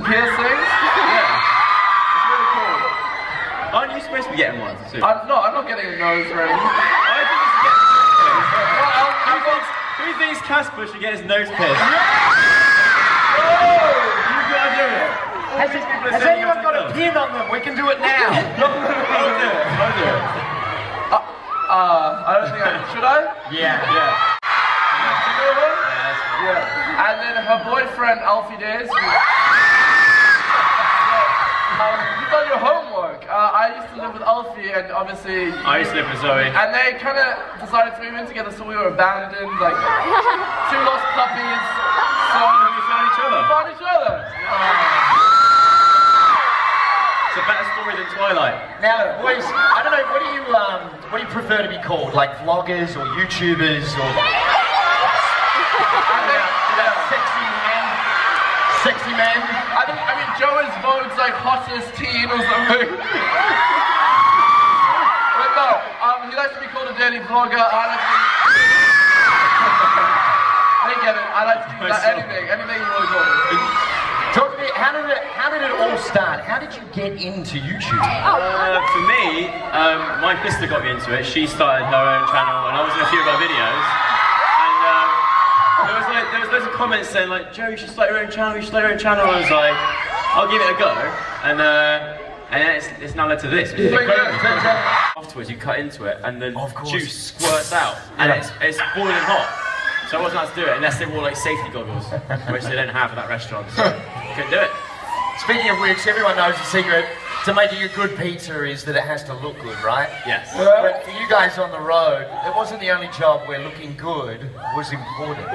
and piercings. Yeah. It's really cool. Aren't you supposed to be getting one too? I'm, no, I'm not getting a nose ring. I think you should get. Well, I'll, Who thinks, who thinks Caspar should get his nose pierced? oh! You gotta do it. All Has, these people are has saying anyone you got a have to do it. pin on them? We can do it now. I'll do it. I'll do it. Uh, I don't think I should I? yeah. Yeah. You know her? Yeah. Yeah. And then her boyfriend Alfie Deyes. who- Um, you've done your homework. Uh, I used to live with Alfie, and obviously, I used to live with Zoe. and they kind of decided to move in together, so we were abandoned, like two lost puppies. So we found each other. found each other. It's a better story than Twilight. Now, boys, I don't know. What do you um, what do you prefer to be called? Like vloggers or YouTubers or I think, yeah. sexy man? Sexy man. I think, I mean, Joe is Vogue's like hottest teen or something. but no, um, he likes to be called a daily vlogger. I like to. they get it. I like to do that. Anything, anything you want to call it. Talk to me. How did it How did it all start? How did you get into YouTube? Uh, for me, um, my sister got me into it. She started her own channel, and I was in a few of her videos. And um, there was like there was loads of comments saying like, "Joe, you should start your own channel. You should start your own channel." I was like, "I'll give it a go," and uh, and then it's, it's now led to this. which is incredible. Afterwards, you cut into it, and the Of juice squirts out, and it's it's boiling hot. So I wasn't allowed to do it unless they wore like safety goggles, which they didn't have at that restaurant. So couldn't do it. Speaking of which, everyone knows the secret to making a good pizza is that it has to look good, right? Yes. But for you guys on the road, it wasn't the only job where looking good was important.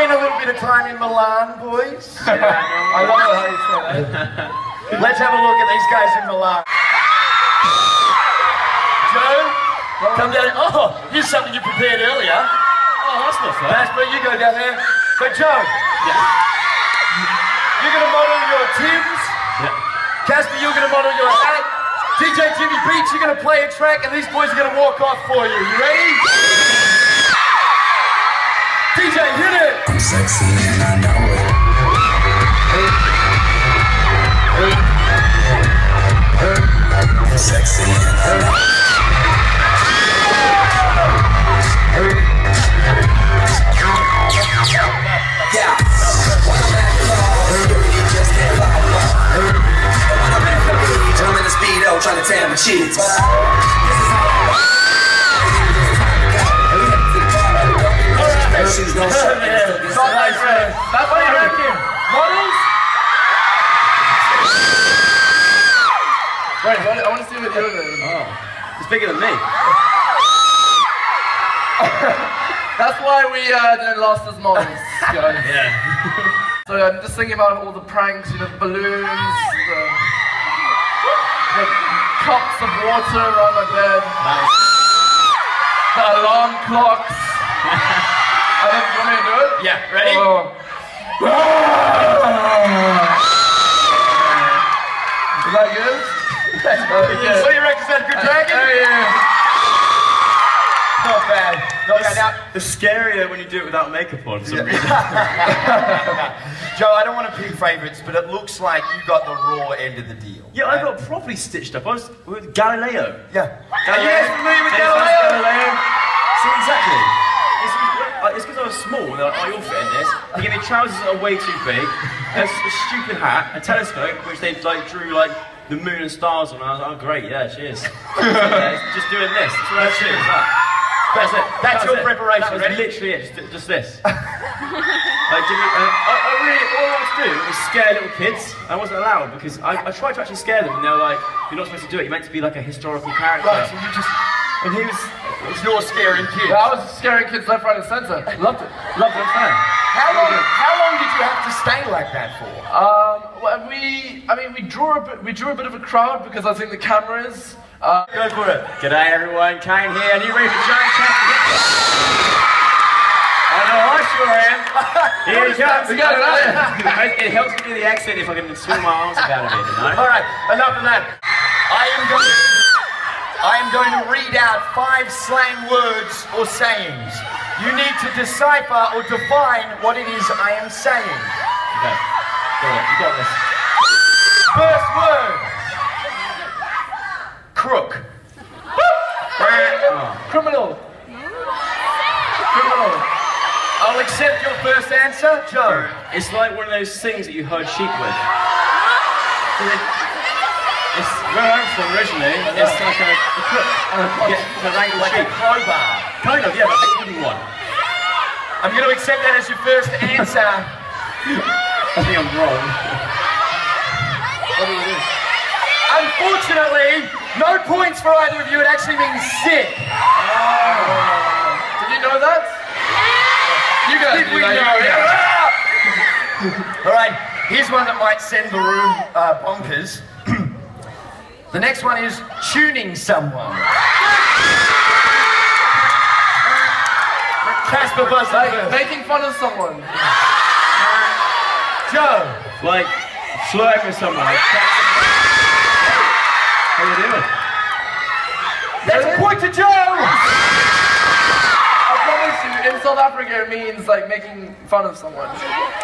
You spent a little bit of time in Milan, boys. I love how you that. Let's have a look at these guys in Milan. Joe, come down. Here. Oh, here's something you prepared earlier. Oh, that's not fair. Caspar, you go down there. So, Joe, yeah. you're going to model your Tims. Yeah. Caspar, you're going to model your hat. DJ Jimmy Beach, you're going to play a track, and these boys are going to walk off for you. You ready? I'm sexy and I know it. Sexy and I know it. Yeah. When I'm at the club, you just lie. And when I'm in the beach, I'm in the speedo trying to tan my cheeks. This is how I Shoes, no like friends. That's what you reckon. Models? Wait, what, I want to see what. It's bigger than me. That's why we uh, didn't last as models, guys. Yeah. So I'm just thinking about all the pranks, you know, balloons, the, the cups of water around my bed, the alarm clocks. I don't, you want me to do it? Yeah, ready? Oh. Is that good? What do you reckon? Good dragon? Hey, yeah. Not bad. Not bad. Now, It's scarier when you do it without makeup on. For some reason. Joe, I don't want to pick favourites, but it looks like you got the raw end of the deal. Yeah, I got properly stitched up. I was with Galileo. Yeah. Galileo. Are you guys familiar with Galileo? Galileo? See, exactly. It's uh, it's because I was small, and they're like, oh, you'll fit in this. They gave me trousers that are way too big, A stupid hat, a telescope, which they like drew like the moon and stars on. And I was like, oh, great, yeah, cheers. Yeah, just doing this. That's what I do. is that. That's it. That's That your it. preparation, That was ready? literally it. Just, just this. Like, me, uh, I, I really, all I wanted to do was scare little kids. I wasn't allowed because I, I tried to actually scare them, and they were like, "You're not supposed to do it. You're meant to be like a historical character." Right, so you just. And he was, It's your scaring kid. I was scaring kids left, right, and center. Loved it. loved it, fan. How long, how long did you have to stay like that for? Um, well, we, I mean, we drew a bit, we drew a bit of a crowd because I think the cameras. Uh, Go for it. G'day everyone, Kane here, and you ready for giant cat? I know, I sure am. Here he comes. We got it, It helps me do the accent if I can swing my arms about a bit, you know? All right, enough of that. I am going. I am going to read out five slang words or sayings. You need to decipher or define what it is I am saying. Okay. Got it. You got this. First word. Crook. Criminal. Criminal. I'll accept your first answer, Joe. It's like one of those things that you herd sheep with. So they- It's where I'm from originally. It's like a, a crook. Yeah, the wrangle Like a crowbar. Kind of, yeah, but a wooden one. I'm going to accept that as your first answer. I think I'm wrong. Unfortunately, no points for either of you. It actually means sick. Did you know that? You guys Did we know All right, here's one that might send the room uh, bonkers. The next one is tuning someone. Caspar Buzz Like first. making fun of someone. Joe. Like, flirting with someone. Like, how you doing? That's a point to Joe. I promise you, in South Africa, it means like making fun of someone.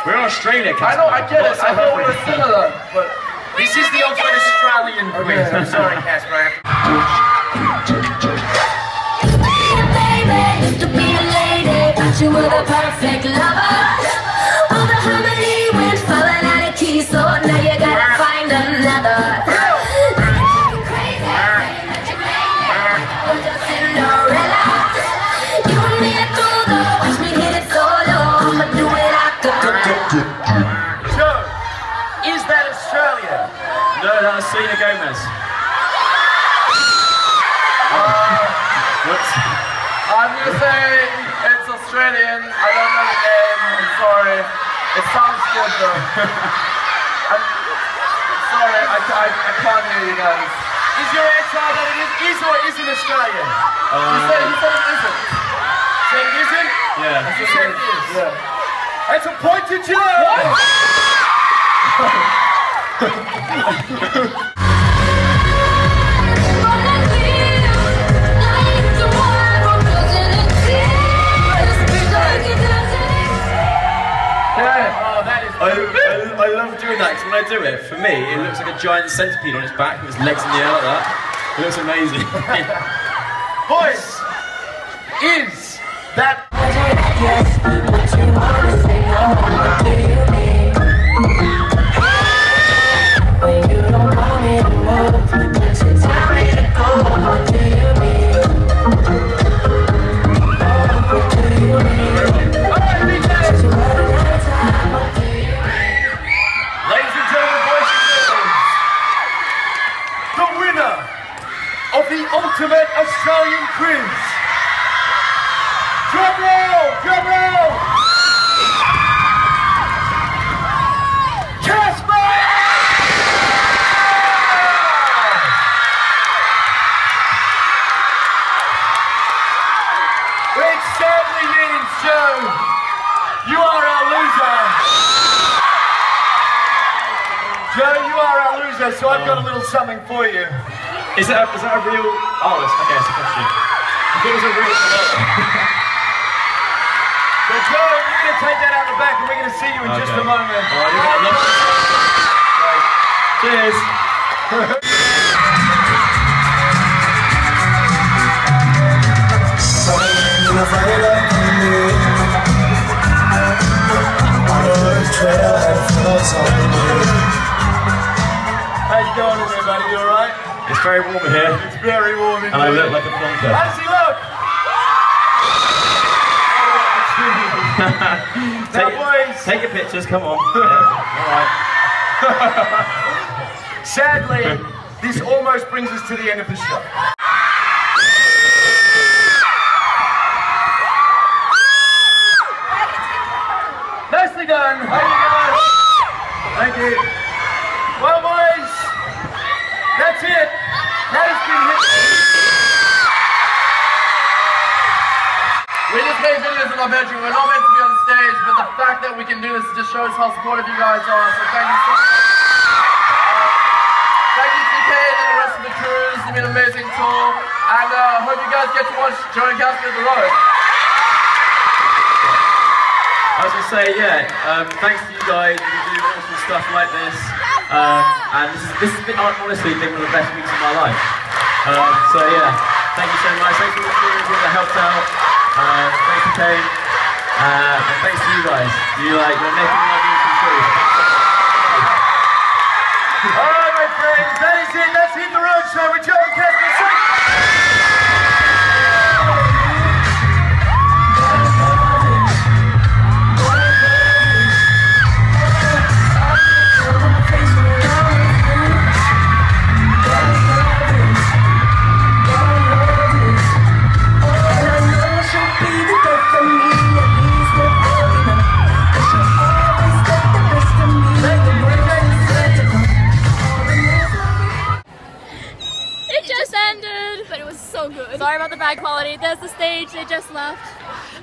We're in Australia, I know, I get it. I South thought we were Africa. similar, but This is the ultimate Australian quiz. I'm sorry, Caspar. I have to- baby, used to be a lady, thought you were the perfect lover. All the harmony went falling out of key, so now you gotta good though. I'm sorry. I, I, I can't hear you guys. Is your answer that it is, is or isn't Australian? He said, he said it isn't. Say it isn't? Yeah. You said it is. Yeah. That's a point to Joe. I, I love doing that 'cause when I do it, for me, it looks like a giant centipede on its back with its legs in the air like that. It looks amazing. Boys, is that for you. is, that a, is that a real oh, artist? Okay, it's a question. I thought it was a real So Joe, you're going to take that out the back and we're going to see you in just a moment. Alright, I love Cheers. How you going everybody? You alright? It's very warm in here, It's very warm in and I look like a plonker. How does he look? now Take, boys, take your pictures, come on. Yeah, Alright. sadly, this almost brings us to the end of the show. Nicely done. How you guys? Thank you. Well, boys, that's it. That has been hit. We just made videos in our bedroom. We're not meant to be on stage, but the fact that we can do this just shows how supportive you guys are. So thank you so much. Uh, thank you TK and the rest of the crews. It's been an amazing tour. And uh, hope you guys get to watch Joe and Caspar at the road. I was gonna say, yeah, um, thanks to you guys for doing awesome stuff like this. Um, and this, is, this has been honestly been one of the best weeks of my life. Um, so yeah, thank you so much. Thanks for all that helped out. Um, thanks to Kane. Uh, thanks to you guys. You like you're making my dreams come true. All right, my friends, that is it. That's Hit the Road Show with The quality. There's the stage they just left,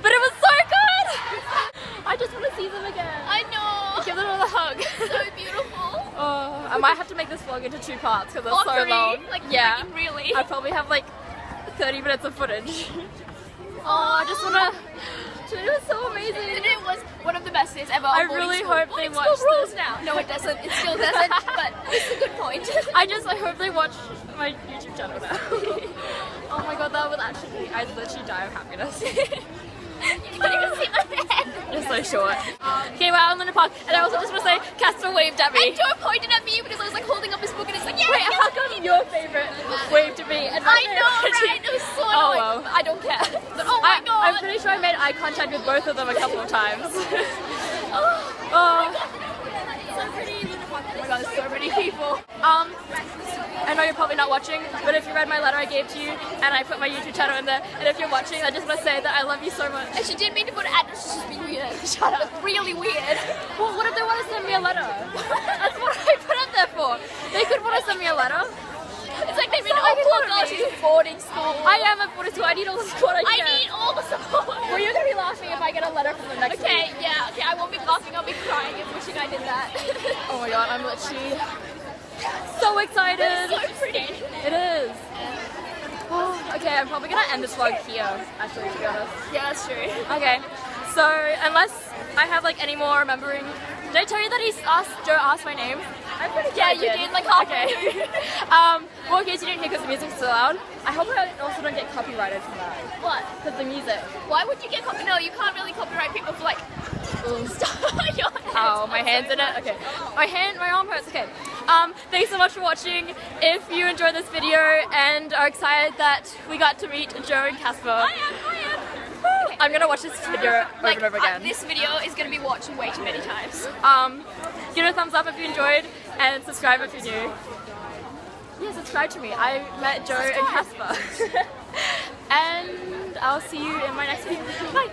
but it was so good. I just want to see them again. I know. Give them a hug. So beautiful. oh, I might have to make this vlog into two parts because it's so three, long. like, yeah, really. I probably have like 30 minutes of footage. oh, I just want to. It was so amazing. It was one of the best days ever. I really school. hope they watch rules this. now. No, it doesn't. It still doesn't. but it's a good point. I just I hope they watch my YouTube channel now. oh my god, that would actually I'd literally die of happiness. you can't even see my head. It's so short. Okay, we're out in Luna Park, and I also just want to say Caspar waved at me. And Joe pointed at me because I was like holding up his book and it's like, yeah, Wait, how come your favorite waved at me? And I know, right? It was so Oh, well. I don't care. But oh my I, god. I'm pretty sure I made eye contact with both of them a couple of times. oh, oh. so pretty. Oh my god, there's so many people. Um, I know you're probably not watching, but if you read my letter I gave to you, and I put my YouTube channel in there, and if you're watching, I just want to say that I love you so much. And she didn't mean to put an address, she's just being weird. Shut up. Really weird. Well, what if they want to send me a letter? That's what I put it there for. They could want to send me a letter. It's like they've been, oh, poor girl, she's in boarding school. I am at boarding school. I need all the support I I need all the support. Well, you're gonna be laughing if I get a letter from the next Okay, week. yeah, okay, I won't be laughing, I'll be crying and wishing I did that. Oh my god, I'm literally so excited. so pretty. It is. Oh, okay, I'm probably gonna end this vlog here, actually, to be honest. Yeah, that's true. Okay, so unless I have like any more remembering, did I tell you that he asked Joe asked my name? I'm pretty sure Yeah, you did, like halfway Okay. um, well, in case you didn't hear because the music's so loud, I hope I also don't get copyrighted from that. What? Because the music. Why would you get copy? No, you can't really copyright people for like stuff. Your hands Oh, my hand's so in it. much. Okay, my hand, my arm hurts. Okay. Um, thanks so much for watching. If you enjoyed this video and are excited that we got to meet Joe and Caspar, I am, I am. I'm gonna watch this video over Like, and over uh, again. this video is gonna be watched way too many times. Um, give it a thumbs up if you enjoyed, and subscribe if you're new. Yeah, subscribe to me. I met Joe and Caspar. and I'll see you in my next video. Bye.